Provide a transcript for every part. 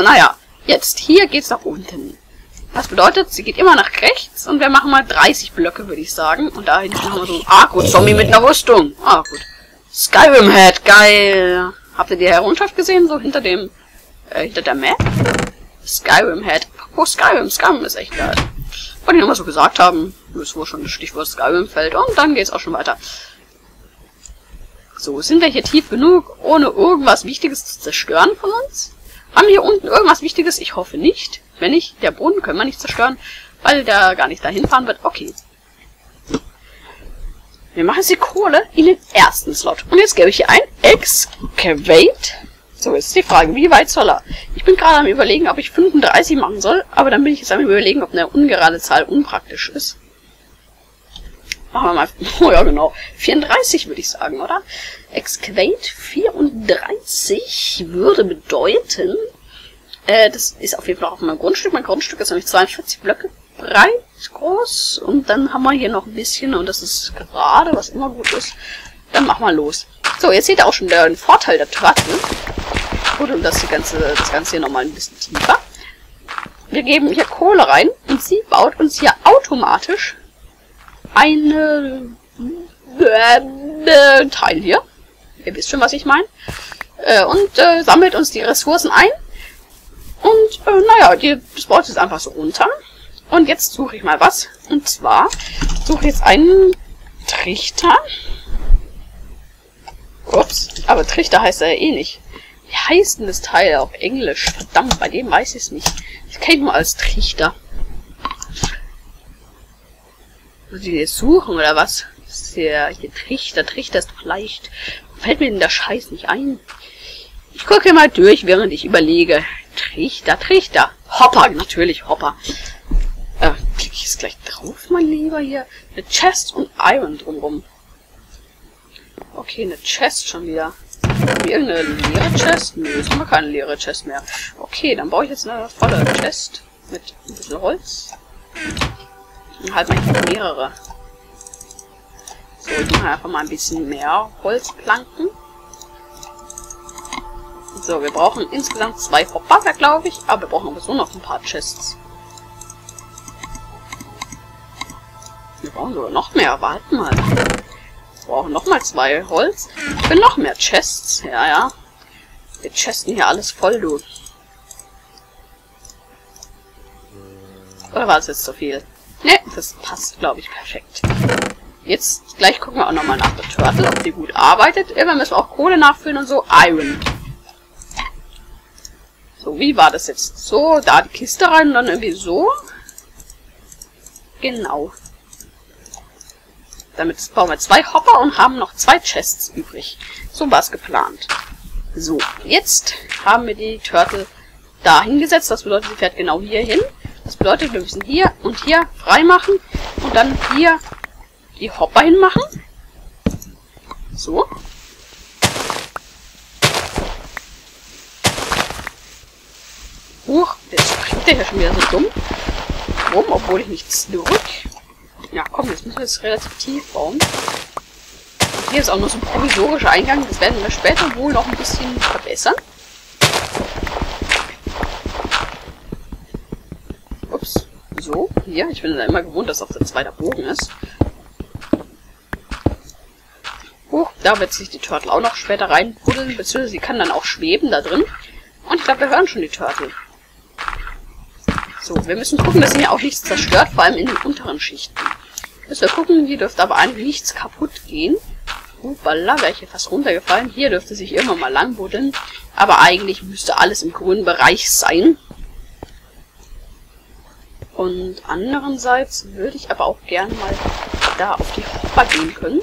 Naja. Jetzt, hier geht's nach unten. Das bedeutet, sie geht immer nach rechts und wir machen mal 30 Blöcke, würde ich sagen. Und da hinten haben wir so einen Agro-Zombie mit einer Rüstung. Ah, gut. Skyrim Head, geil. Habt ihr die Herrschaft gesehen, so hinter dem, äh, hinter der Map? Skyrim Head. Oh, Skyrim, Skyrim ist echt geil. Wollte ich nochmal so gesagt haben, ist wohl schon das Stichwort Skyrim fällt. Und dann geht's auch schon weiter. So, sind wir hier tief genug, ohne irgendwas Wichtiges zu zerstören von uns? Haben wir hier unten irgendwas Wichtiges? Ich hoffe nicht. Wenn nicht, der Boden können wir nicht zerstören, weil der gar nicht dahin fahren wird. Okay. Wir machen jetzt die Kohle in den ersten Slot. Und jetzt gebe ich hier ein Excavate. So, jetzt ist die Frage, wie weit soll er? Ich bin gerade am überlegen, ob ich 35 machen soll, aber dann bin ich jetzt am überlegen, ob eine ungerade Zahl unpraktisch ist. Machen wir mal, oh ja genau, 34 würde ich sagen, oder? Excavate 34 würde bedeuten, äh, das ist auf jeden Fall auch mein Grundstück. Mein Grundstück ist nämlich 42 Blöcke breit, groß. Und dann haben wir hier noch ein bisschen, und das ist gerade, was immer gut ist. Dann machen wir los. So, jetzt seht ihr auch schon den Vorteil der Turtle. Gut, und das, Ganze, das Ganze hier nochmal ein bisschen tiefer. Wir geben hier Kohle rein und sie baut uns hier automatisch eine äh, Teil hier. Ihr wisst schon, was ich meine. Äh, und äh, sammelt uns die Ressourcen ein und äh, naja, die, das baut jetzt einfach so runter. Und jetzt suche ich mal was. Und zwar suche ich jetzt einen Trichter. Ups, aber Trichter heißt er ja eh nicht. Wie heißt denn das Teil auf Englisch? Verdammt, bei dem weiß ich es nicht. Ich kenne nur als Trichter. Muss ich jetzt suchen oder was? Das ist hier Trichter. Trichter ist doch leicht. Fällt mir denn der Scheiß nicht ein? Ich gucke mal durch, während ich überlege. Trichter, Trichter. Hopper, natürlich, Hopper. Äh, klicke ich jetzt gleich drauf, mein Lieber, hier. Eine Chest und Iron drumrum. Okay, eine Chest schon wieder. Irgendeine leere Chest? Nö, jetzt haben wir keine leere Chest mehr. Okay, dann baue ich jetzt eine volle Chest mit ein bisschen Holz. Und halt mal mehrere. So, ich mache einfach mal ein bisschen mehr Holzplanken. So, wir brauchen insgesamt zwei Hopper, glaube ich. Aber wir brauchen sowieso noch ein paar Chests. Wir brauchen sogar noch mehr. Warten mal. Wir brauchen noch mal zwei Holz. Für noch mehr Chests. Ja, ja. Wir chesten hier alles voll, du. Oder war es jetzt zu viel? Ne, das passt, glaube ich, perfekt. Jetzt gleich gucken wir auch nochmal nach der Turtle, ob die gut arbeitet. Irgendwann müssen wir auch Kohle nachfüllen und so. Iron. So, wie war das jetzt? So, da die Kiste rein und dann irgendwie so. Genau. Damit bauen wir zwei Hopper und haben noch zwei Chests übrig. So war es geplant. So, jetzt haben wir die Turtle da hingesetzt. Das bedeutet, sie fährt genau hier hin. Das bedeutet, wir müssen hier und hier frei machen und dann hier die Hopper hinmachen. So. Huch, jetzt springt der hier schon wieder so dumm rum, obwohl ich nichts drück. Ja, komm, jetzt müssen wir es relativ tief bauen. Und hier ist auch nur so ein provisorischer Eingang. Das werden wir später wohl noch ein bisschen verbessern. Ups. So, hier. Ich bin da immer gewohnt, dass auf der zweite Bogen ist. Huch, da wird sich die Turtle auch noch später reinbuddeln, beziehungsweise sie kann dann auch schweben da drin. Und ich glaube, wir hören schon die Turtle. So, wir müssen gucken, dass hier auch nichts zerstört, vor allem in den unteren Schichten. Müssen wir gucken, hier dürfte aber eigentlich nichts kaputt gehen. Hupala, wäre ich hier fast runtergefallen. Hier dürfte sich irgendwann mal lang buddeln. Aber eigentlich müsste alles im grünen Bereich sein. Und andererseits würde ich aber auch gerne mal da auf die Hopper gehen können.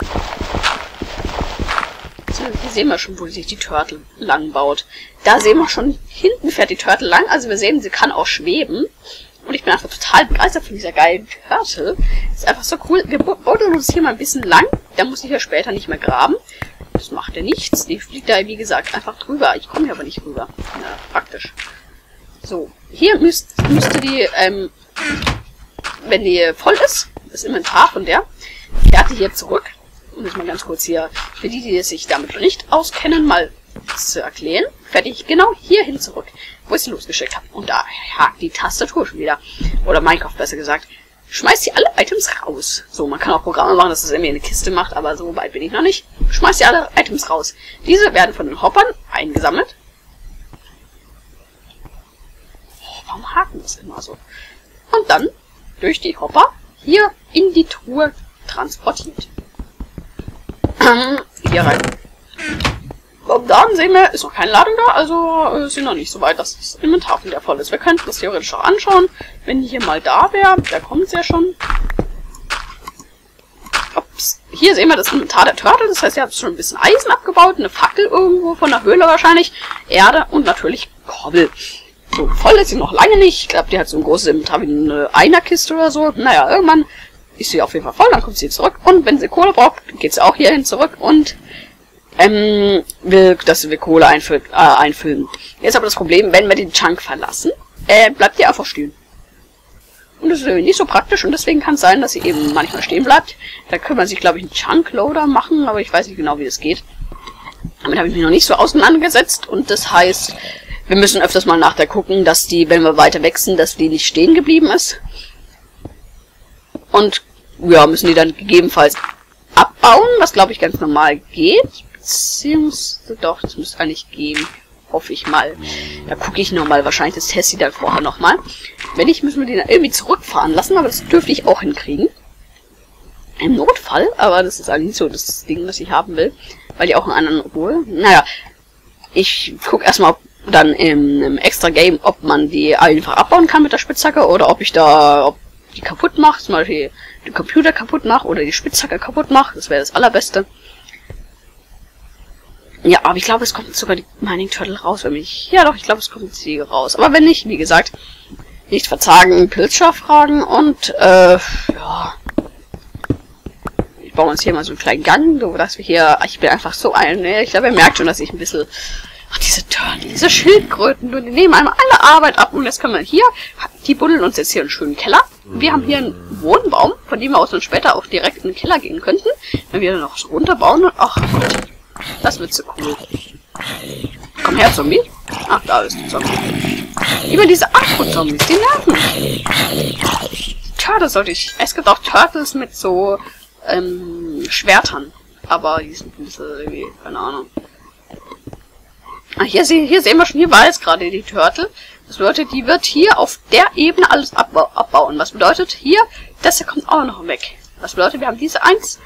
Sehen wir schon, wo sich die Turtle lang baut. Da sehen wir schon, hinten fährt die Turtle lang. Also wir sehen, sie kann auch schweben. Und ich bin einfach total begeistert von dieser geilen Turtle. Ist einfach so cool. Wir buddeln uns hier mal ein bisschen lang. Da muss ich ja später nicht mehr graben. Das macht ja nichts. Die fliegt da, wie gesagt, einfach drüber. Ich komme hier aber nicht rüber. Ja, praktisch. So, hier müsst, müsste die, ähm, wenn die voll ist, das Inventar von der, fährt die hier zurück. Und jetzt mal ganz kurz hier, für die, die sich damit nicht auskennen, mal zu erklären, werde ich genau hierhin zurück, wo ich sie losgeschickt habe. Und da hakt die Tastatur schon wieder. Oder Minecraft besser gesagt. Schmeißt sie alle Items raus. So, man kann auch Programme machen, dass es irgendwie eine Kiste macht, aber so weit bin ich noch nicht. Schmeißt sie alle Items raus. Diese werden von den Hoppern eingesammelt. Warum haken das immer so? Und dann durch die Hopper hier in die Truhe transportiert. Hier rein. Und dann sehen wir, ist noch keine Ladung da, also äh, sind noch nicht so weit, dass das Inventar wieder voll ist. Wir könnten das theoretisch auch anschauen, wenn hier mal da wäre. Da kommt es ja schon. Ups. Hier sehen wir das Inventar der Turtle, das heißt, ihr habt schon ein bisschen Eisen abgebaut, eine Fackel irgendwo von der Höhle wahrscheinlich, Erde und natürlich Kobbel. So, voll ist sie noch lange nicht. Ich glaube, die hat so ein großes Inventar wie eine Einerkiste oder so. Naja, irgendwann ist sie auf jeden Fall voll, dann kommt sie zurück. Und wenn sie Kohle braucht, geht sie auch hierhin zurück und ähm, will, dass wir Kohle einfüllen, äh, einfüllen. Jetzt aber das Problem, wenn wir den Chunk verlassen, äh, bleibt die einfach stehen. Und das ist irgendwie nicht so praktisch und deswegen kann es sein, dass sie eben manchmal stehen bleibt. Da kann man sich, glaube ich, einen Chunk-Loader machen, aber ich weiß nicht genau, wie das geht. Damit habe ich mich noch nicht so auseinandergesetzt und das heißt, wir müssen öfters mal nach der gucken, dass die, wenn wir weiter wechseln, dass die nicht stehen geblieben ist. Und ja, müssen die dann gegebenenfalls abbauen, was glaube ich ganz normal geht. Beziehungsweise doch, das müsste eigentlich gehen. Hoffe ich mal. Da gucke ich nochmal. Wahrscheinlich das Tessie dann vorher nochmal. Wenn nicht, müssen wir den irgendwie zurückfahren lassen, aber das dürfte ich auch hinkriegen. Im Notfall, aber das ist eigentlich so das Ding, was ich haben will. Weil die auch einen anderen Ruhe. Naja, ich gucke erstmal, ob dann im, im extra Game, ob man die einfach abbauen kann mit der Spitzhacke oder ob ich da, ob die kaputt mache, zum Beispiel den Computer kaputt mache oder die Spitzhacke kaputt mache. Das wäre das allerbeste. Ja, aber ich glaube, es kommt sogar die Mining Turtle raus, wenn mich. Ja doch, ich glaube, es kommt sie raus. Aber wenn nicht, wie gesagt, nicht verzagen, Pilzschar fragen und äh, ja. Ich baue uns hier mal so einen kleinen Gang, so dass wir hier. Ich bin einfach so ein. Ne? Ich glaube, ihr merkt schon, dass ich ein bisschen. Ach, diese Turtle, diese Schildkröten, die nehmen einem alle Arbeit ab und jetzt können wir hier. Die buddeln uns jetzt hier einen schönen Keller. Wir haben hier einen Wohnbaum, von dem wir aus dann später auch direkt in den Keller gehen könnten. Wenn wir dann noch so runterbauen. Ach Gott. Das wird so cool. Komm her, Zombie. Ach, da ist der Zombie. Immer diese Afro-Zombies, die nerven. Turtles sollte ich... Es gibt auch Turtles mit so ähm, Schwertern. Aber die sind ein bisschen irgendwie... Keine Ahnung. Ah, hier, hier sehen wir schon, hier war jetzt gerade die Turtle. Das bedeutet, die wird hier auf der Ebene alles abba abbauen. Was bedeutet, hier, das hier kommt auch noch weg. Was bedeutet, wir haben diese eins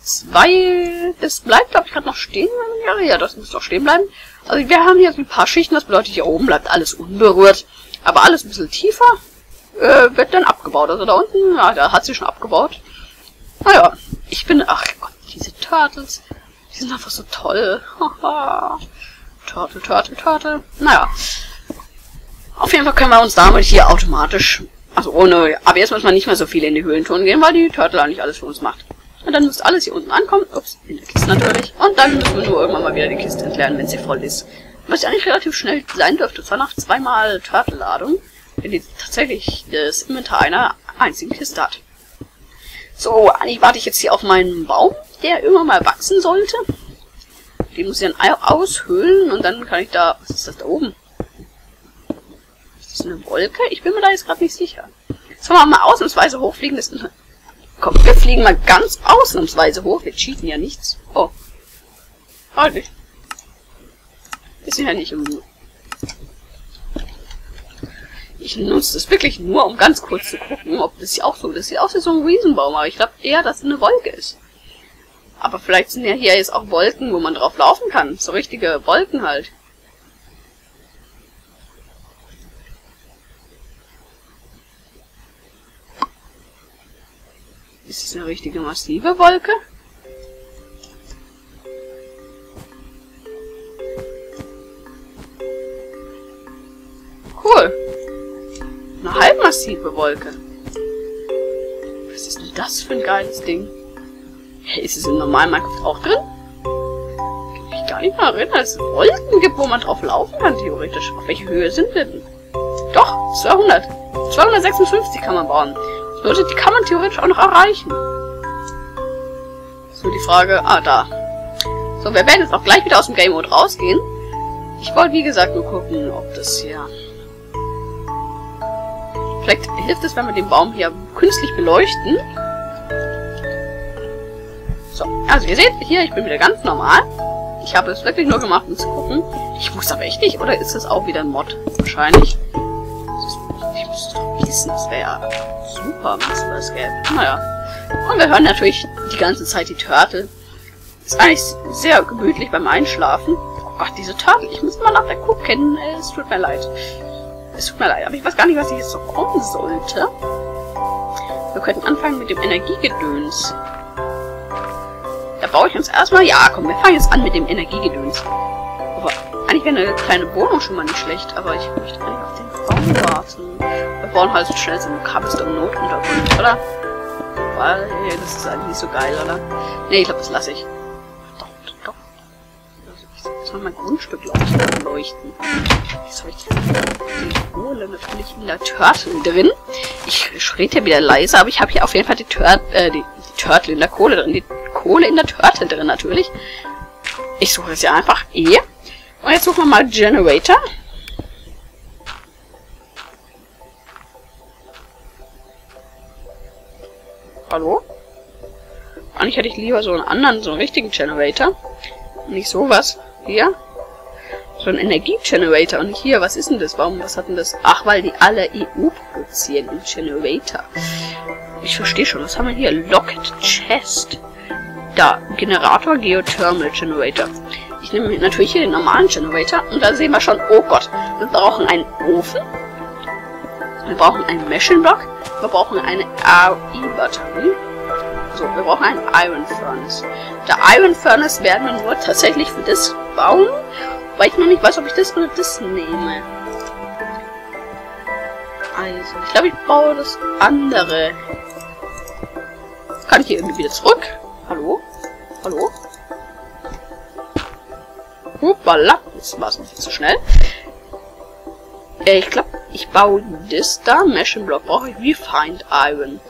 zwei. Das bleibt, glaube ich, gerade noch stehen. Ja, ja, das muss doch stehen bleiben. Also wir haben hier so ein paar Schichten, das bedeutet, hier oben bleibt alles unberührt. Aber alles ein bisschen tiefer äh, wird dann abgebaut. Also da unten, ja, da hat sie schon abgebaut. Naja, ich bin, ach Gott, diese Turtles, die sind einfach so toll. Turtle, Turtle, Turtle. Naja. Auf jeden Fall können wir uns damit hier automatisch, also ohne, aber jetzt muss man nicht mehr so viel in die Höhlentouren gehen, weil die Turtle eigentlich alles für uns macht. Und dann muss alles hier unten ankommen. Ups, in der Kiste natürlich. Und dann müssen wir nur irgendwann mal wieder die Kiste entleeren, wenn sie voll ist. Was ja eigentlich relativ schnell sein dürfte. Zwar nach zweimal Turtle-Ladung, wenn die tatsächlich das Inventar einer einzigen Kiste hat. So, eigentlich warte ich jetzt hier auf meinen Baum, der irgendwann mal wachsen sollte. Den muss ich dann aushöhlen und dann kann ich da... Was ist das da oben? Ist das eine Wolke? Ich bin mir da jetzt gerade nicht sicher. Sollen wir mal ausnahmsweise hochfliegen? Das ist Komm, wir fliegen mal ganz ausnahmsweise hoch. Wir cheaten ja nichts. Oh. Halt nicht. Wir sind ja nicht im... Ich nutze das wirklich nur, um ganz kurz zu gucken, ob das ja auch so... Das sieht aus wie so ein Riesenbaum, aber ich glaube eher, dass es eine Wolke ist. Aber vielleicht sind ja hier jetzt auch Wolken, wo man drauf laufen kann. So richtige Wolken halt. Ist es eine richtige massive Wolke? Cool. Eine halbmassive Wolke. Was ist denn das für ein geiles Ding? Hey, ist es im normalen Minecraft auch drin? Kann mich gar nicht mehr erinnern, dass es Wolken gibt, wo man drauf laufen kann, theoretisch. Auf welche Höhe sind wir denn? Doch, 200. 256 kann man bauen. Leute, die kann man theoretisch auch noch erreichen. So, die Frage... Ah, da. So, wir werden jetzt auch gleich wieder aus dem Game Mode rausgehen. Ich wollte, wie gesagt, nur gucken, ob das hier... Vielleicht hilft es, wenn wir den Baum hier künstlich beleuchten. So, also ihr seht, hier, ich bin wieder ganz normal. Ich habe es wirklich nur gemacht, um zu gucken. Ich wusste aber echt nicht, oder ist das auch wieder ein Mod? Wahrscheinlich. Ich müsste doch wissen, das wäre ja super, wenn es das gäbe. Naja. Und wir hören natürlich die ganze Zeit die Turtle. Ist eigentlich sehr gemütlich beim Einschlafen. Oh Gott, diese Turtle. Ich muss mal nach der gucken. Es tut mir leid. Es tut mir leid, aber ich weiß gar nicht, was ich jetzt so kommen sollte. Wir könnten anfangen mit dem Energiegedöns. Da baue ich uns erstmal... Ja, komm, wir fangen jetzt an mit dem Energiegedöns. Aber eigentlich wäre eine kleine Wohnung schon mal nicht schlecht, aber ich möchte eigentlich auf den Baum warten. Wir bauen halt so schnell so einen Cobblestone-Notuntergrund, oder? Weil, das ist eigentlich nicht so geil, oder? Nee, ich glaube, das lasse ich. Doch, doch. Ich soll mein Grundstück leuchten. leuchten. Jetzt habe ich die Kohle natürlich in der Turtle drin. Ich rede ja wieder leise, aber ich habe hier auf jeden Fall die, Tur äh, die, die Turtle in der Kohle drin. Die Kohle in der Turtle drin natürlich. Ich suche es ja einfach eh. Und jetzt suchen wir mal Generator. Hallo? Eigentlich hätte ich lieber so einen anderen, so einen richtigen Generator. Nicht sowas. Hier. So ein Energiegenerator. Und hier, was ist denn das? Warum, was hat denn das? Ach, weil die alle EU produzieren Generator. Ich verstehe schon. Was haben wir hier? Locket Chest. Da. Generator, Geothermal Generator. Ich nehme natürlich hier den normalen Generator. Und da sehen wir schon, oh Gott, wir brauchen einen Ofen. Wir brauchen einen Machine Block. Wir brauchen eine RE-Batterie. So, wir brauchen einen Iron Furnace. Der Iron Furnace werden wir nur tatsächlich für das bauen, weil ich noch nicht weiß, ob ich das oder das nehme. Also, ich glaube, ich baue das andere. Kann ich hier irgendwie wieder zurück? Hallo? Hallo? Hoppala, das war es nicht zu schnell. Äh, ich glaube, ich baue das da. Machine Block brauche ich Refined Iron.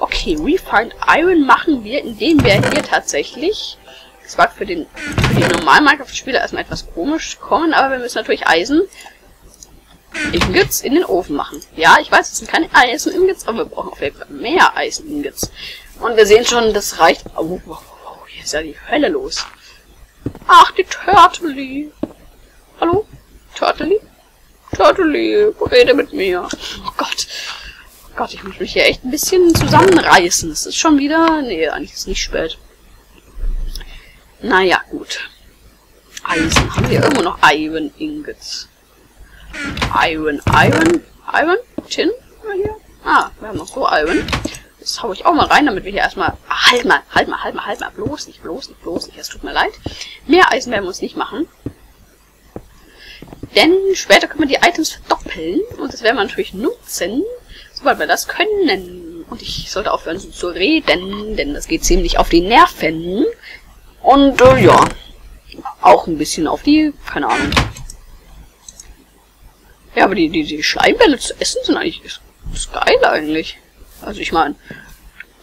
Okay, Refined Iron machen wir, indem wir hier tatsächlich, das war für den, für den normalen Minecraft-Spieler erstmal etwas komisch kommen, aber wir müssen natürlich Eisen Ingots in den Ofen machen. Ja, ich weiß, es sind keine Eisen Ingots, aber wir brauchen auf jeden Fall mehr Eisen Ingots. Und wir sehen schon, das reicht. Oh, oh, oh, ist ja die Hölle los. Ach, die Turtley. Hallo? Turtley? Turtley, rede mit mir. Oh Gott. Oh Gott, ich muss mich hier echt ein bisschen zusammenreißen. Es ist schon wieder... Nee, eigentlich ist es nicht spät. Naja, gut. Eisen. Haben wir irgendwo noch Iron Ingots? Iron, Iron, Iron, Tin? Hier? Ah, wir haben noch so Iron. Das hau ich auch mal rein, damit wir hier erstmal... Ah, halt mal, halt mal, halt mal, halt mal. Bloß nicht, bloß nicht, bloß nicht. Es tut mir leid. Mehr Eisen werden wir uns nicht machen. Denn später können wir die Items verdoppeln. Und das werden wir natürlich nutzen, sobald wir das können. Und ich sollte aufhören zu reden, denn das geht ziemlich auf die Nerven. Und äh, ja, auch ein bisschen auf die, keine Ahnung. Ja, aber die, die, die Schleimbälle zu essen sind eigentlich ist, ist geil eigentlich. Also ich meine,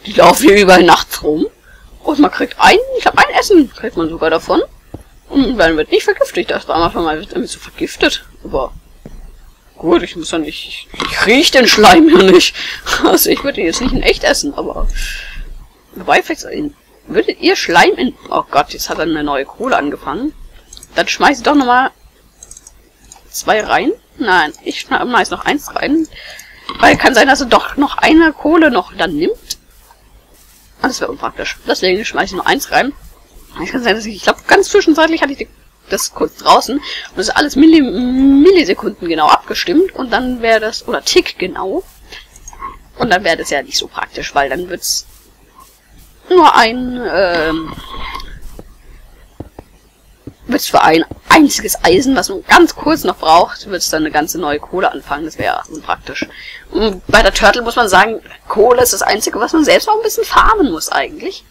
die laufen hier überall nachts rum. Und man kriegt ein, ich glaube ein Essen kriegt man sogar davon. Und dann wird nicht vergiftet. Das war manchmal mal irgendwie so vergiftet. Aber gut, ich muss ja nicht. Ich riech den Schleim ja nicht. Also ich würde jetzt nicht in echt essen, aber. Wobei, vielleicht würdet ihr Schleim in. Oh Gott, jetzt hat er eine neue Kohle angefangen. Dann schmeiß ich doch nochmal zwei rein. Nein, ich schmeiß noch eins rein. Weil kann sein, dass er doch noch eine Kohle noch dann nimmt. Und das wäre unpraktisch. Deswegen schmeiß ich nur eins rein. Ich kann sein, dass ich, ich glaube, ganz zwischenzeitlich hatte ich das kurz draußen und das ist alles Milli Millisekunden genau abgestimmt und dann wäre das, oder Tick genau, und dann wäre das ja nicht so praktisch, weil dann wird's nur ein, ähm, wird's für ein einziges Eisen, was man ganz kurz noch braucht, wird's dann eine ganze neue Kohle anfangen, das wäre unpraktisch. Und bei der Turtle muss man sagen, Kohle ist das einzige, was man selbst noch ein bisschen farmen muss eigentlich.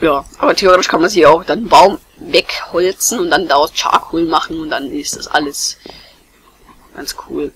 Ja, aber theoretisch kann man sich auch dann einen Baum wegholzen und dann daraus Charcoal machen und dann ist das alles ganz cool.